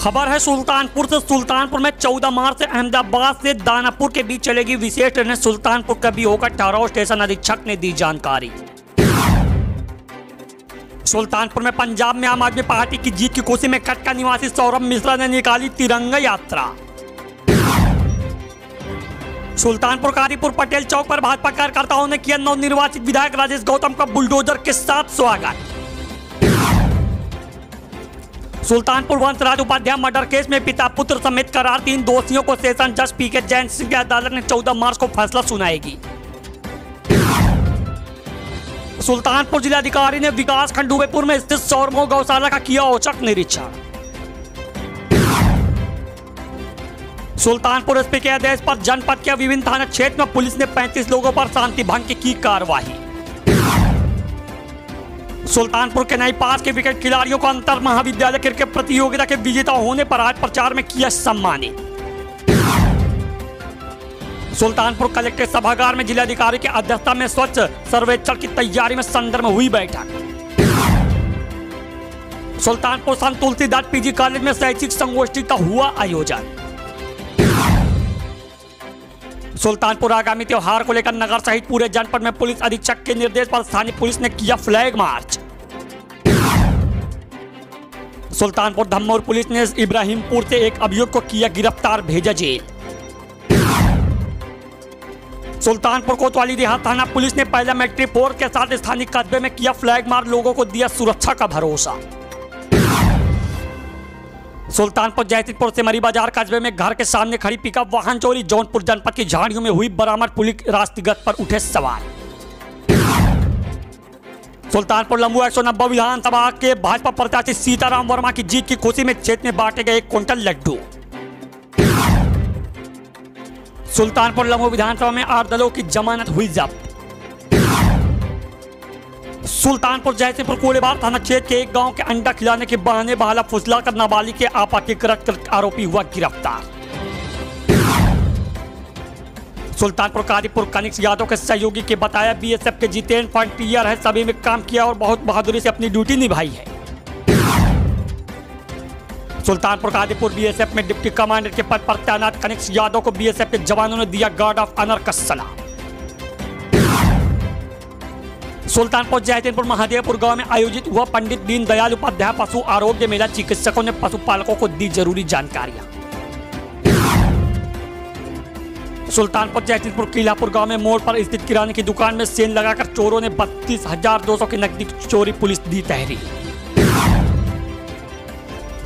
खबर है सुल्तानपुर से, सुल्तानपुर में 14 मार्च से अहमदाबाद से दानापुर के बीच चलेगी विशेष ट्रेन। सुल्तानपुर कभी होकर ठहराव, स्टेशन अधीक्षक ने दी जानकारी। सुल्तानपुर में पंजाब में आम आदमी पार्टी की जीत की खुशी में कटका निवासी सौरभ मिश्रा ने निकाली तिरंगा यात्रा। सुल्तानपुर कारीपुर पटेल चौक पर भाजपा कार्यकर्ताओं ने किया नवनिर्वाचित विधायक राजेश गौतम का बुलडोजर के साथ स्वागत। सुल्तानपुर वंशराज उपाध्याय मर्डर केस में पिता पुत्र समेत करार, तीन दोषियों को सेशन जज पी के जैन सिंह की अदालत ने 14 मार्च को फैसला सुनाएगी। सुल्तानपुर जिलाधिकारी ने विकास खंड डूबेपुर में स्थित सौरमो गौशाला का किया औचक निरीक्षण। सुल्तानपुर एसपी के आदेश पर जनपद के विभिन्न थाना क्षेत्र में पुलिस ने 35 लोगों पर शांति भंग की कार्रवाई सुल्तानपुर के नई पास के विकेट खिलाड़ियों को अंतर महाविद्यालय क्रिकेट प्रतियोगिता के विजेता होने पर आज प्रचार में किया सम्मानित। सुल्तानपुर कलेक्ट्रेट सभागार में जिलाधिकारी की अध्यक्षता में स्वच्छ सर्वेक्षण की तैयारी में संदर्भ में हुई बैठक। सुल्तानपुर संत तुलसीदास पीजी कॉलेज में शैक्षिक संगोष्ठी का हुआ आयोजन। सुल्तानपुर आगामी त्योहार को लेकर नगर सहित पूरे जनपद में पुलिस अधीक्षक के निर्देश पर स्थानीय पुलिस ने किया flag march. Sultanpur Dhammaur police ने इब्राहिमपुर से एक अभियुक्त को किया गिरफ़्तार, भेजा जेल। सुल्तानपुर कोतवाली देहात थाना पुलिस ने पहला मैट्रिक फोर्स के साथ स्थानीय कस्बे में किया फ्लैग मार लोगों को दिया सुरक्षा का भरोसा। सुल्तानपुर जैतिपुर से मरी बाज़ार कस्बे में घर के सामने खड़ी पिकअप वाहन चोरी। जौनपुर जनपद की झाड़ियों में हुई बरामद पुलिस राष्ट्रगत पर उठे सवाल सुल्तानपुर, लंबू एक सौ नब्बे विधानसभा के भाजपा प्रत्याशी सीताराम वर्मा की जीत की खुशी में क्षेत्र में बांटे गए एक क्विंटल लड्डू। सुल्तानपुर, लंबू विधानसभा में आठ दलों की जमानत हुई जब्त। सुल्तानपुर जैसेपुर कोड़ेबार थाना क्षेत्र के एक गाँव के अंडा खिलाने के बहाने बहाला फुसला कर नाबालिग के आपा के कर आरोपी हुआ गिरफ़्तार। सुल्तानपुर कादीपुर कनिक्स यादव के सहयोगी के बताया बीएसएफ के जितेंद्र फ्रंटियर है, सभी में काम किया और बहुत बहादुरी से अपनी ड्यूटी निभाई है। सुल्तानपुर कादीपुर बीएसएफ में डिप्टी कमांडर के पद पर तैनात कनिक्स यादव को बीएसएफ के जवानों ने दिया गार्ड ऑफ़ ऑनर का सलाम। सुल्तानपुर जयतीनपुर महादेवपुर गाँव में आयोजित हुआ पंडित दीनदयाल उपाध्याय पशु आरोग्य मेला। चिकित्सकों ने पशुपालकों को दी ज़रूरी जानकारियाँ। सुल्तानपुर जयतीनपुर किलापुर गाँव में मोड़ पर स्थित किराने की दुकान में सेन लगाकर चोरों ने बत्तीस हज़ार दो सौ की नकदी चोरी पुलिस दी तहरीर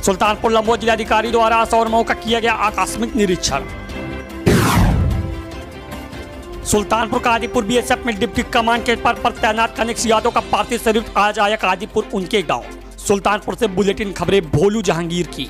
सुल्तानपुर लंबो जिलाधिकारी द्वारा सौरमऊ का किया गया आकस्मिक निरीक्षण। सुल्तानपुर कादीपुर बीएसएफ में डिप्टी कमान के पद पर तैनात कनिक्स यादव का पार्थिव शरीर आज आया कादीपुर उनके गाँव। सुल्तानपुर से बुलेटिन खबरें, भोलू जहांगीर की।